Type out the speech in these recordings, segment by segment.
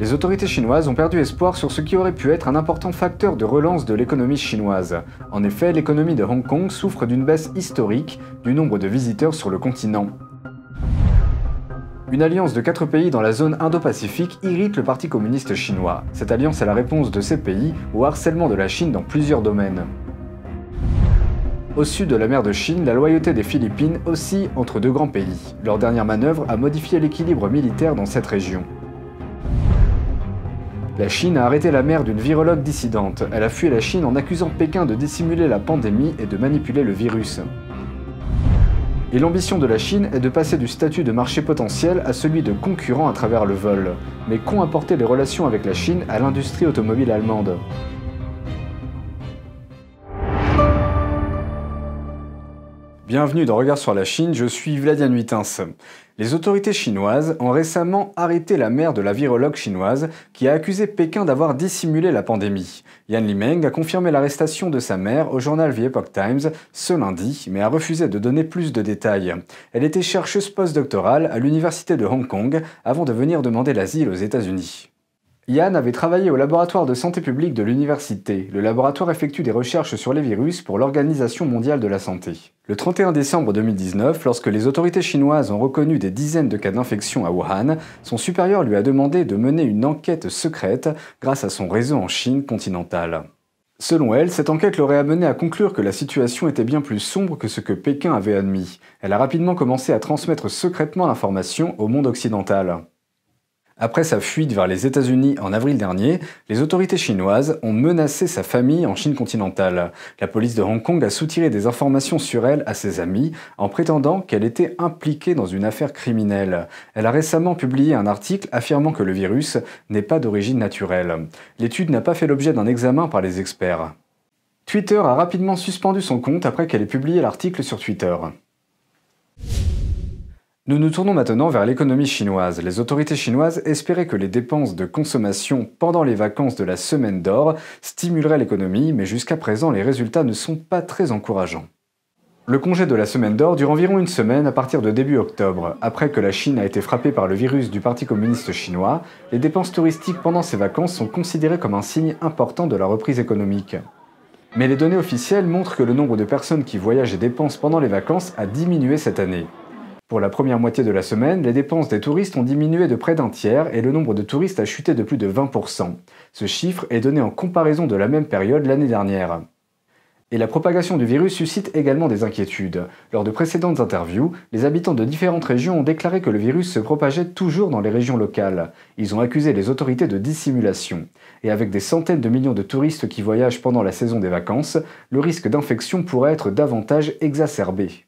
Les autorités chinoises ont perdu espoir sur ce qui aurait pu être un important facteur de relance de l'économie chinoise. En effet, l'économie de Hong Kong souffre d'une baisse historique du nombre de visiteurs sur le continent. Une alliance de quatre pays dans la zone Indo-Pacifique irrite le Parti communiste chinois. Cette alliance est la réponse de ces pays au harcèlement de la Chine dans plusieurs domaines. Au sud de la mer de Chine, la loyauté des Philippines oscille entre deux grands pays. Leur dernière manœuvre a modifié l'équilibre militaire dans cette région. La Chine a arrêté la mère d'une virologue dissidente. Elle a fui la Chine en accusant Pékin de dissimuler la pandémie et de manipuler le virus. Et l'ambition de la Chine est de passer du statut de marché potentiel à celui de concurrent à travers le vol. Mais qu'ont apporté les relations avec la Chine à l'industrie automobile allemande? Bienvenue dans Regard sur la Chine, je suis Vladian Huitins. Les autorités chinoises ont récemment arrêté la mère de la virologue chinoise qui a accusé Pékin d'avoir dissimulé la pandémie. Yan Limeng a confirmé l'arrestation de sa mère au journal The Epoch Times ce lundi, mais a refusé de donner plus de détails. Elle était chercheuse postdoctorale à l'université de Hong Kong avant de venir demander l'asile aux États-Unis. Yann avait travaillé au laboratoire de santé publique de l'université. Le laboratoire effectue des recherches sur les virus pour l'Organisation mondiale de la santé. Le 31 décembre 2019, lorsque les autorités chinoises ont reconnu des dizaines de cas d'infection à Wuhan, son supérieur lui a demandé de mener une enquête secrète grâce à son réseau en Chine continentale. Selon elle, cette enquête l'aurait amené à conclure que la situation était bien plus sombre que ce que Pékin avait admis. Elle a rapidement commencé à transmettre secrètement l'information au monde occidental. Après sa fuite vers les États-Unis en avril dernier, les autorités chinoises ont menacé sa famille en Chine continentale. La police de Hong Kong a soutiré des informations sur elle à ses amis en prétendant qu'elle était impliquée dans une affaire criminelle. Elle a récemment publié un article affirmant que le virus n'est pas d'origine naturelle. L'étude n'a pas fait l'objet d'un examen par les experts. Twitter a rapidement suspendu son compte après qu'elle ait publié l'article sur Twitter. Nous nous tournons maintenant vers l'économie chinoise. Les autorités chinoises espéraient que les dépenses de consommation pendant les vacances de la semaine d'or stimuleraient l'économie, mais jusqu'à présent les résultats ne sont pas très encourageants. Le congé de la semaine d'or dure environ une semaine à partir de début octobre. Après que la Chine a été frappée par le virus du Parti communiste chinois, les dépenses touristiques pendant ces vacances sont considérées comme un signe important de la reprise économique. Mais les données officielles montrent que le nombre de personnes qui voyagent et dépensent pendant les vacances a diminué cette année. Pour la première moitié de la semaine, les dépenses des touristes ont diminué de près d'un tiers et le nombre de touristes a chuté de plus de 20%. Ce chiffre est donné en comparaison de la même période l'année dernière. Et la propagation du virus suscite également des inquiétudes. Lors de précédentes interviews, les habitants de différentes régions ont déclaré que le virus se propageait toujours dans les régions locales. Ils ont accusé les autorités de dissimulation. Et avec des centaines de millions de touristes qui voyagent pendant la saison des vacances, le risque d'infection pourrait être davantage exacerbé.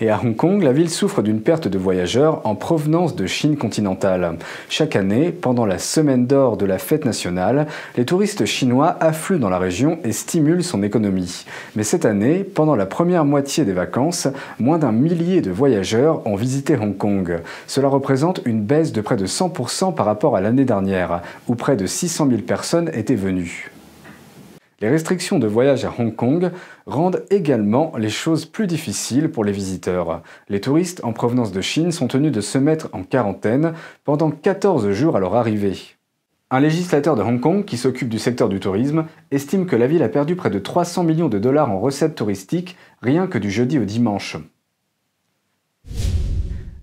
Et à Hong Kong, la ville souffre d'une perte de voyageurs en provenance de Chine continentale. Chaque année, pendant la semaine d'or de la fête nationale, les touristes chinois affluent dans la région et stimulent son économie. Mais cette année, pendant la première moitié des vacances, moins d'un millier de voyageurs ont visité Hong Kong. Cela représente une baisse de près de 100% par rapport à l'année dernière, où près de 600 000 personnes étaient venues. Les restrictions de voyage à Hong Kong rendent également les choses plus difficiles pour les visiteurs. Les touristes en provenance de Chine sont tenus de se mettre en quarantaine pendant 14 jours à leur arrivée. Un législateur de Hong Kong qui s'occupe du secteur du tourisme estime que la ville a perdu près de 300 millions de dollars en recettes touristiques rien que du jeudi au dimanche.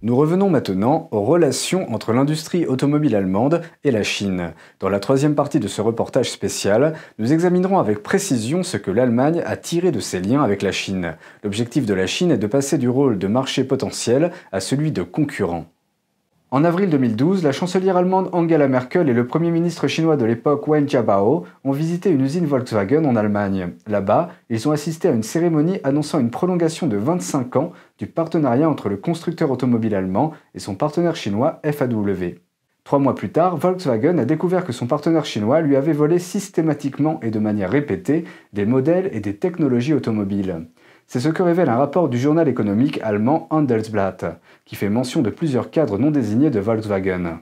Nous revenons maintenant aux relations entre l'industrie automobile allemande et la Chine. Dans la troisième partie de ce reportage spécial, nous examinerons avec précision ce que l'Allemagne a tiré de ses liens avec la Chine. L'objectif de la Chine est de passer du rôle de marché potentiel à celui de concurrent. En avril 2012, la chancelière allemande Angela Merkel et le premier ministre chinois de l'époque Wen Jiabao ont visité une usine Volkswagen en Allemagne. Là-bas, ils ont assisté à une cérémonie annonçant une prolongation de 25 ans du partenariat entre le constructeur automobile allemand et son partenaire chinois FAW. Trois mois plus tard, Volkswagen a découvert que son partenaire chinois lui avait volé systématiquement et de manière répétée des modèles et des technologies automobiles. C'est ce que révèle un rapport du journal économique allemand Handelsblatt, qui fait mention de plusieurs cadres non désignés de Volkswagen.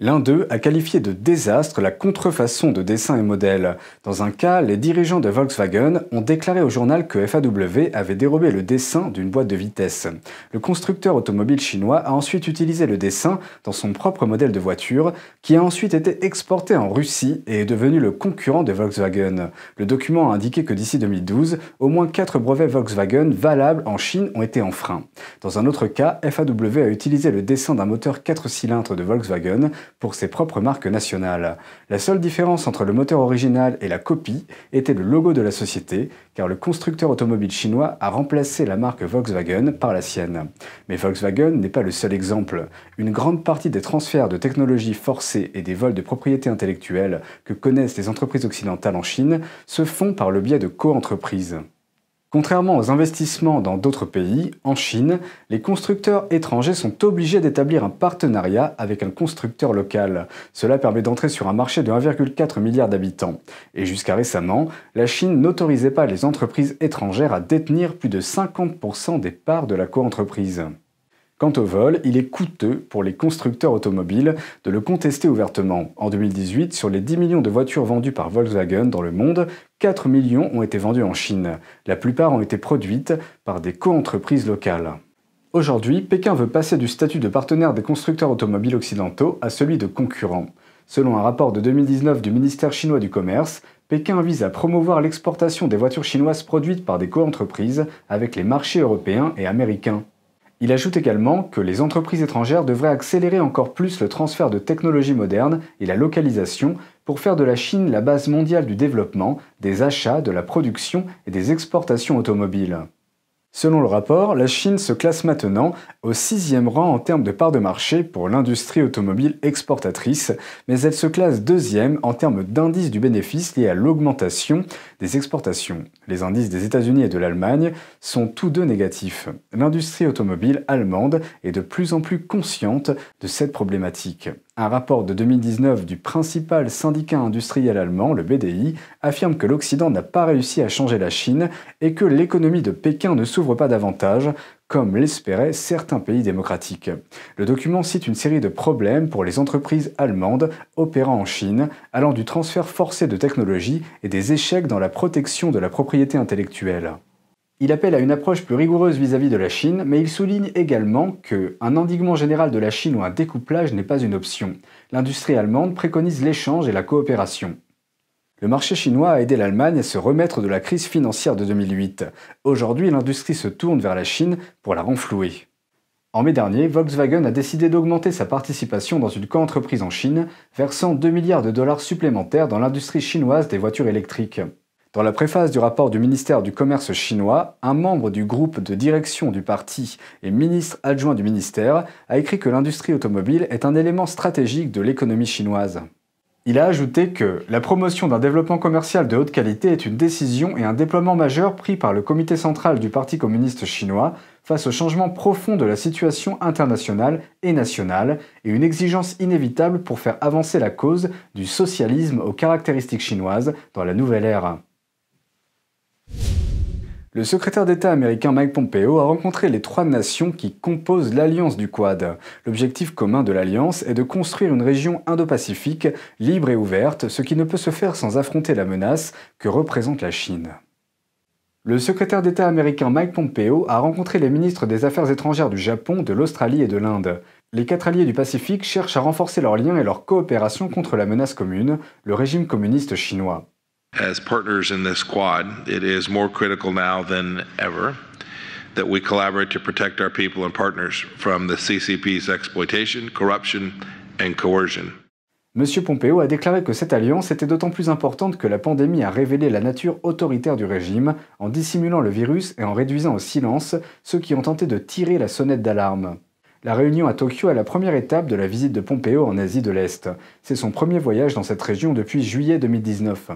L'un d'eux a qualifié de désastre la contrefaçon de dessins et modèles. Dans un cas, les dirigeants de Volkswagen ont déclaré au journal que FAW avait dérobé le dessin d'une boîte de vitesse. Le constructeur automobile chinois a ensuite utilisé le dessin dans son propre modèle de voiture, qui a ensuite été exporté en Russie et est devenu le concurrent de Volkswagen. Le document a indiqué que d'ici 2012, au moins 4 brevets Volkswagen valables en Chine ont été enfreints. Dans un autre cas, FAW a utilisé le dessin d'un moteur 4 cylindres de Volkswagen pour ses propres marques nationales. La seule différence entre le moteur original et la copie était le logo de la société, car le constructeur automobile chinois a remplacé la marque Volkswagen par la sienne. Mais Volkswagen n'est pas le seul exemple. Une grande partie des transferts de technologies forcés et des vols de propriété intellectuelle que connaissent les entreprises occidentales en Chine se font par le biais de co-entreprises. Contrairement aux investissements dans d'autres pays, en Chine, les constructeurs étrangers sont obligés d'établir un partenariat avec un constructeur local. Cela permet d'entrer sur un marché de 1,4 milliard d'habitants. Et jusqu'à récemment, la Chine n'autorisait pas les entreprises étrangères à détenir plus de 50% des parts de la coentreprise. Quant au vol, il est coûteux pour les constructeurs automobiles de le contester ouvertement. En 2018, sur les 10 millions de voitures vendues par Volkswagen dans le monde, 4 millions ont été vendues en Chine. La plupart ont été produites par des co-entreprises locales. Aujourd'hui, Pékin veut passer du statut de partenaire des constructeurs automobiles occidentaux à celui de concurrent. Selon un rapport de 2019 du ministère chinois du Commerce, Pékin vise à promouvoir l'exportation des voitures chinoises produites par des co-entreprises avec les marchés européens et américains. Il ajoute également que les entreprises étrangères devraient accélérer encore plus le transfert de technologies modernes et la localisation pour faire de la Chine la base mondiale du développement, des achats, de la production et des exportations automobiles. Selon le rapport, la Chine se classe maintenant au sixième rang en termes de part de marché pour l'industrie automobile exportatrice, mais elle se classe deuxième en termes d'indice du bénéfice lié à l'augmentation des exportations. Les indices des États-Unis et de l'Allemagne sont tous deux négatifs. L'industrie automobile allemande est de plus en plus consciente de cette problématique. Un rapport de 2019 du principal syndicat industriel allemand, le BDI, affirme que l'Occident n'a pas réussi à changer la Chine et que l'économie de Pékin ne s'ouvre pas davantage, comme l'espéraient certains pays démocratiques. Le document cite une série de problèmes pour les entreprises allemandes opérant en Chine, allant du transfert forcé de technologies et des échecs dans la protection de la propriété intellectuelle. Il appelle à une approche plus rigoureuse vis-à-vis de la Chine, mais il souligne également que un endiguement général de la Chine ou un découplage n'est pas une option. L'industrie allemande préconise l'échange et la coopération. Le marché chinois a aidé l'Allemagne à se remettre de la crise financière de 2008. Aujourd'hui, l'industrie se tourne vers la Chine pour la renflouer. En mai dernier, Volkswagen a décidé d'augmenter sa participation dans une coentreprise en Chine, versant 2 milliards de dollars supplémentaires dans l'industrie chinoise des voitures électriques. Dans la préface du rapport du ministère du Commerce chinois, un membre du groupe de direction du parti et ministre adjoint du ministère a écrit que l'industrie automobile est un élément stratégique de l'économie chinoise. Il a ajouté que la promotion d'un développement commercial de haute qualité est une décision et un déploiement majeur pris par le comité central du Parti communiste chinois face au changement profond de la situation internationale et nationale et une exigence inévitable pour faire avancer la cause du socialisme aux caractéristiques chinoises dans la nouvelle ère. Le secrétaire d'État américain Mike Pompeo a rencontré les trois nations qui composent l'Alliance du Quad. L'objectif commun de l'Alliance est de construire une région Indo-Pacifique libre et ouverte, ce qui ne peut se faire sans affronter la menace que représente la Chine. Le secrétaire d'État américain Mike Pompeo a rencontré les ministres des Affaires étrangères du Japon, de l'Australie et de l'Inde. Les quatre alliés du Pacifique cherchent à renforcer leurs liens et leur coopération contre la menace commune, le régime communiste chinois. As partners in this quad, it is more critical now than ever that we collaborate to protect our people and partners from the CCP's exploitation, corruption, and coercion. Monsieur Pompeo a déclaré que cette alliance était d'autant plus importante que la pandémie a révélé la nature autoritaire du régime en dissimulant le virus et en réduisant au silence ceux qui ont tenté de tirer la sonnette d'alarme. La réunion à Tokyo est la première étape de la visite de Pompeo en Asie de l'Est. C'est son premier voyage dans cette région depuis juillet 2019.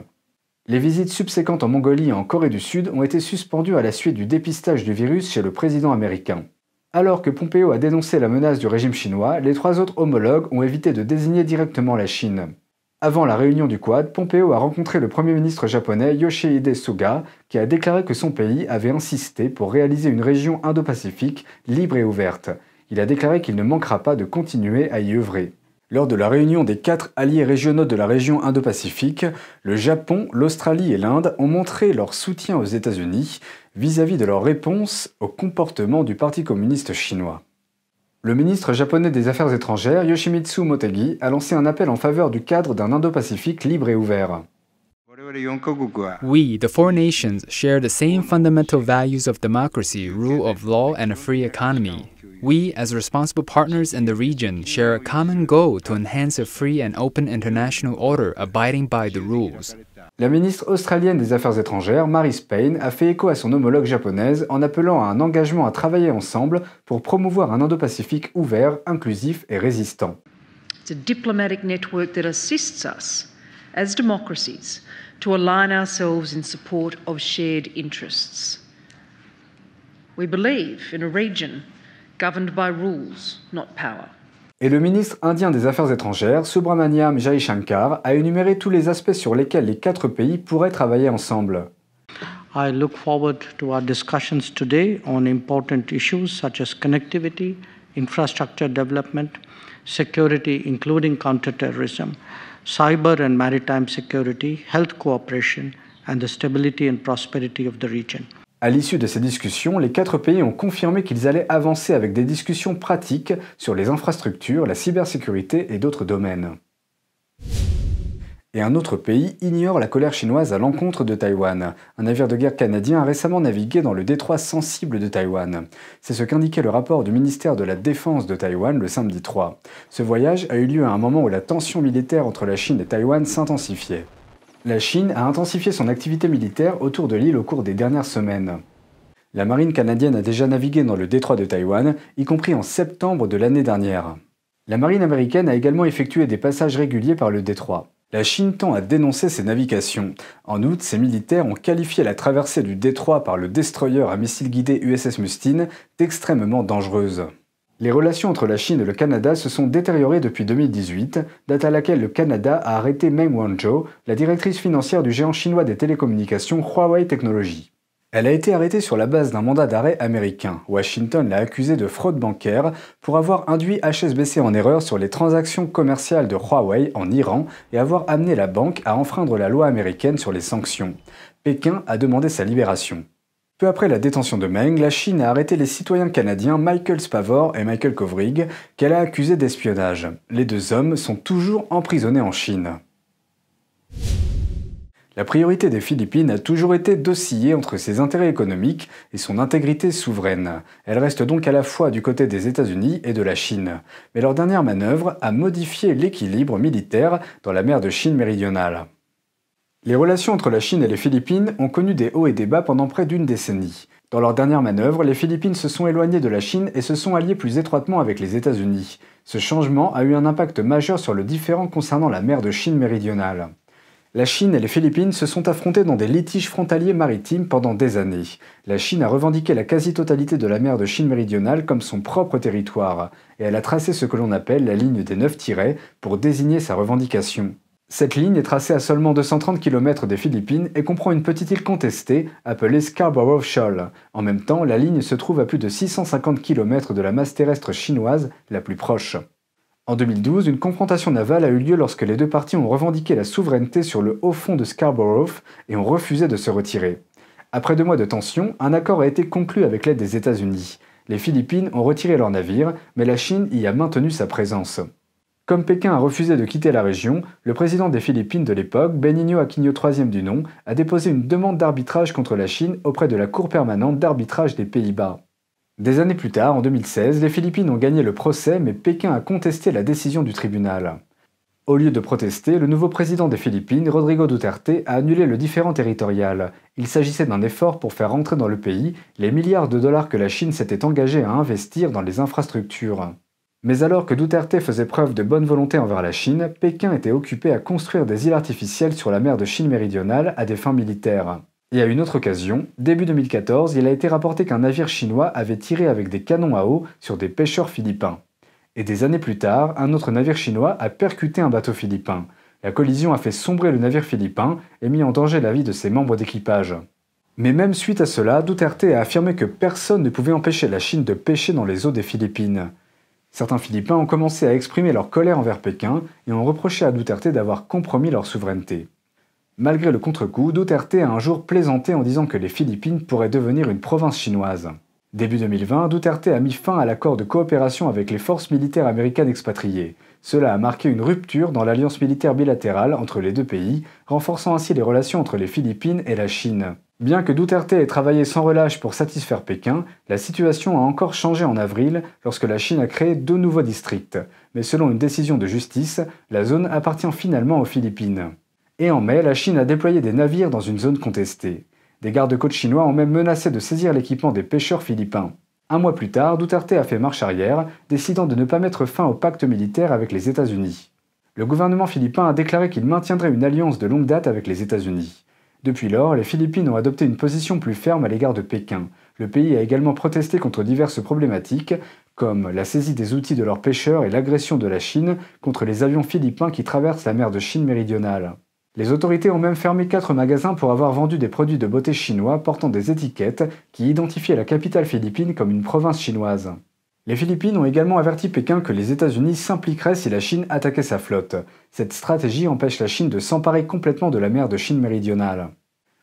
Les visites subséquentes en Mongolie et en Corée du Sud ont été suspendues à la suite du dépistage du virus chez le président américain. Alors que Pompeo a dénoncé la menace du régime chinois, les trois autres homologues ont évité de désigner directement la Chine. Avant la réunion du Quad, Pompeo a rencontré le Premier ministre japonais Yoshihide Suga, qui a déclaré que son pays avait insisté pour réaliser une région Indo-Pacifique libre et ouverte. Il a déclaré qu'il ne manquera pas de continuer à y œuvrer. Lors de la réunion des quatre alliés régionaux de la région Indo-Pacifique, le Japon, l'Australie et l'Inde ont montré leur soutien aux États-Unis vis-à-vis de leur réponse au comportement du Parti communiste chinois. Le ministre japonais des Affaires étrangères, Yoshimitsu Motegi, a lancé un appel en faveur du cadre d'un Indo-Pacifique libre et ouvert. We, the four nations, share the same fundamental values of democracy, rule of law, and a free economy. We, as responsible partners in the region, share a common goal to enhance a free and open international order abiding by the rules. La ministre australienne des Affaires étrangères, Marie Payne, a fait écho à son homologue japonaise en appelant à un engagement à travailler ensemble pour promouvoir un Indo-Pacifique ouvert, inclusif et résistant. It's a diplomatic network that assists us as democracies to align ourselves in support of shared interests. We believe in a region governed by rules, not power. Et le ministre indien des Affaires étrangères, Subramaniam Jaishankar, a énuméré tous les aspects sur lesquels les quatre pays pourraient travailler ensemble. I look forward to our discussions today on important issues such as connectivity, infrastructure development, security, including counterterrorism, cyber and maritime security, health cooperation, and the stability and prosperity of the region. À l'issue de ces discussions, les quatre pays ont confirmé qu'ils allaient avancer avec des discussions pratiques sur les infrastructures, la cybersécurité et d'autres domaines. Et un autre pays ignore la colère chinoise à l'encontre de Taïwan. Un navire de guerre canadien a récemment navigué dans le détroit sensible de Taïwan. C'est ce qu'indiquait le rapport du ministère de la Défense de Taïwan le samedi 3. Ce voyage a eu lieu à un moment où la tension militaire entre la Chine et Taïwan s'intensifiait. La Chine a intensifié son activité militaire autour de l'île au cours des dernières semaines. La marine canadienne a déjà navigué dans le détroit de Taïwan, y compris en septembre de l'année dernière. La marine américaine a également effectué des passages réguliers par le détroit. La Chine tend à dénoncer ces navigations. En août, ses militaires ont qualifié la traversée du détroit par le destroyer à missiles guidés USS Mustin d'extrêmement dangereuse. Les relations entre la Chine et le Canada se sont détériorées depuis 2018, date à laquelle le Canada a arrêté Meng Wanzhou, la directrice financière du géant chinois des télécommunications Huawei Technologies. Elle a été arrêtée sur la base d'un mandat d'arrêt américain. Washington l'a accusée de fraude bancaire pour avoir induit HSBC en erreur sur les transactions commerciales de Huawei en Iran et avoir amené la banque à enfreindre la loi américaine sur les sanctions. Pékin a demandé sa libération. Peu après la détention de Meng, la Chine a arrêté les citoyens canadiens Michael Spavor et Michael Kovrig, qu'elle a accusés d'espionnage. Les deux hommes sont toujours emprisonnés en Chine. La priorité des Philippines a toujours été d'osciller entre ses intérêts économiques et son intégrité souveraine. Elle reste donc à la fois du côté des États-Unis et de la Chine. Mais leur dernière manœuvre a modifié l'équilibre militaire dans la mer de Chine méridionale. Les relations entre la Chine et les Philippines ont connu des hauts et des bas pendant près d'une décennie. Dans leur dernière manœuvre, les Philippines se sont éloignées de la Chine et se sont alliées plus étroitement avec les États-Unis. Ce changement a eu un impact majeur sur le différend concernant la mer de Chine méridionale. La Chine et les Philippines se sont affrontées dans des litiges frontaliers maritimes pendant des années. La Chine a revendiqué la quasi-totalité de la mer de Chine méridionale comme son propre territoire, et elle a tracé ce que l'on appelle la ligne des neuf tirets pour désigner sa revendication. Cette ligne est tracée à seulement 230 km des Philippines et comprend une petite île contestée appelée Scarborough Shoal. En même temps, la ligne se trouve à plus de 650 km de la masse terrestre chinoise la plus proche. En 2012, une confrontation navale a eu lieu lorsque les deux parties ont revendiqué la souveraineté sur le haut fond de Scarborough et ont refusé de se retirer. Après deux mois de tension, un accord a été conclu avec l'aide des États-Unis. Les Philippines ont retiré leurs navires, mais la Chine y a maintenu sa présence. Comme Pékin a refusé de quitter la région, le président des Philippines de l'époque, Benigno Aquino III du nom, a déposé une demande d'arbitrage contre la Chine auprès de la Cour permanente d'arbitrage des Pays-Bas. Des années plus tard, en 2016, les Philippines ont gagné le procès, mais Pékin a contesté la décision du tribunal. Au lieu de protester, le nouveau président des Philippines, Rodrigo Duterte, a annulé le différend territorial. Il s'agissait d'un effort pour faire rentrer dans le pays les milliards de dollars que la Chine s'était engagée à investir dans les infrastructures. Mais alors que Duterte faisait preuve de bonne volonté envers la Chine, Pékin était occupé à construire des îles artificielles sur la mer de Chine méridionale à des fins militaires. Et à une autre occasion, début 2014, il a été rapporté qu'un navire chinois avait tiré avec des canons à eau sur des pêcheurs philippins. Et des années plus tard, un autre navire chinois a percuté un bateau philippin. La collision a fait sombrer le navire philippin et mis en danger la vie de ses membres d'équipage. Mais même suite à cela, Duterte a affirmé que personne ne pouvait empêcher la Chine de pêcher dans les eaux des Philippines. Certains Philippins ont commencé à exprimer leur colère envers Pékin et ont reproché à Duterte d'avoir compromis leur souveraineté. Malgré le contre-coup, Duterte a un jour plaisanté en disant que les Philippines pourraient devenir une province chinoise. Début 2020, Duterte a mis fin à l'accord de coopération avec les forces militaires américaines expatriées. Cela a marqué une rupture dans l'alliance militaire bilatérale entre les deux pays, renforçant ainsi les relations entre les Philippines et la Chine. Bien que Duterte ait travaillé sans relâche pour satisfaire Pékin, la situation a encore changé en avril lorsque la Chine a créé deux nouveaux districts. Mais selon une décision de justice, la zone appartient finalement aux Philippines. Et en mai, la Chine a déployé des navires dans une zone contestée. Des gardes-côtes chinois ont même menacé de saisir l'équipement des pêcheurs philippins. Un mois plus tard, Duterte a fait marche arrière, décidant de ne pas mettre fin au pacte militaire avec les États-Unis. Le gouvernement philippin a déclaré qu'il maintiendrait une alliance de longue date avec les États-Unis. Depuis lors, les Philippines ont adopté une position plus ferme à l'égard de Pékin. Le pays a également protesté contre diverses problématiques, comme la saisie des outils de leurs pêcheurs et l'agression de la Chine contre les avions philippins qui traversent la mer de Chine méridionale. Les autorités ont même fermé quatre magasins pour avoir vendu des produits de beauté chinois portant des étiquettes qui identifiaient la capitale philippine comme une province chinoise. Les Philippines ont également averti Pékin que les États-Unis s'impliqueraient si la Chine attaquait sa flotte. Cette stratégie empêche la Chine de s'emparer complètement de la mer de Chine méridionale.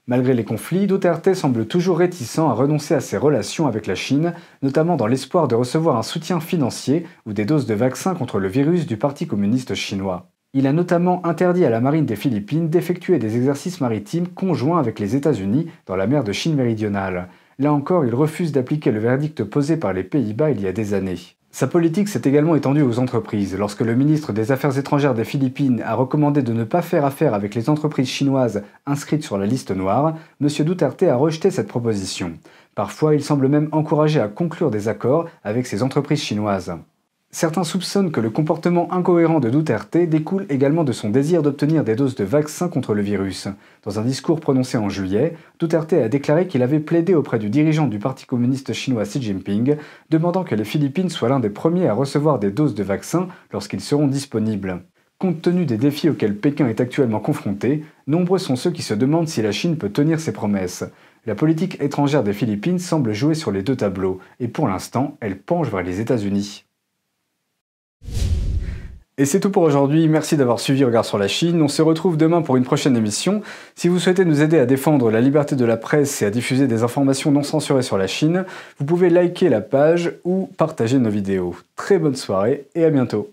Malgré les conflits, Duterte semble toujours réticent à renoncer à ses relations avec la Chine, notamment dans l'espoir de recevoir un soutien financier ou des doses de vaccins contre le virus du Parti communiste chinois. Il a notamment interdit à la marine des Philippines d'effectuer des exercices maritimes conjoints avec les États-Unis dans la mer de Chine méridionale. Là encore, il refuse d'appliquer le verdict posé par les Pays-Bas il y a des années. Sa politique s'est également étendue aux entreprises. Lorsque le ministre des Affaires étrangères des Philippines a recommandé de ne pas faire affaire avec les entreprises chinoises inscrites sur la liste noire, M. Duterte a rejeté cette proposition. Parfois, il semble même encourager à conclure des accords avec ces entreprises chinoises. Certains soupçonnent que le comportement incohérent de Duterte découle également de son désir d'obtenir des doses de vaccins contre le virus. Dans un discours prononcé en juillet, Duterte a déclaré qu'il avait plaidé auprès du dirigeant du Parti communiste chinois Xi Jinping, demandant que les Philippines soient l'un des premiers à recevoir des doses de vaccins lorsqu'ils seront disponibles. Compte tenu des défis auxquels Pékin est actuellement confronté, nombreux sont ceux qui se demandent si la Chine peut tenir ses promesses. La politique étrangère des Philippines semble jouer sur les deux tableaux, et pour l'instant, elle penche vers les États-Unis. Et c'est tout pour aujourd'hui, merci d'avoir suivi Regard sur la Chine, on se retrouve demain pour une prochaine émission. Si vous souhaitez nous aider à défendre la liberté de la presse et à diffuser des informations non censurées sur la Chine, vous pouvez liker la page ou partager nos vidéos. Très bonne soirée et à bientôt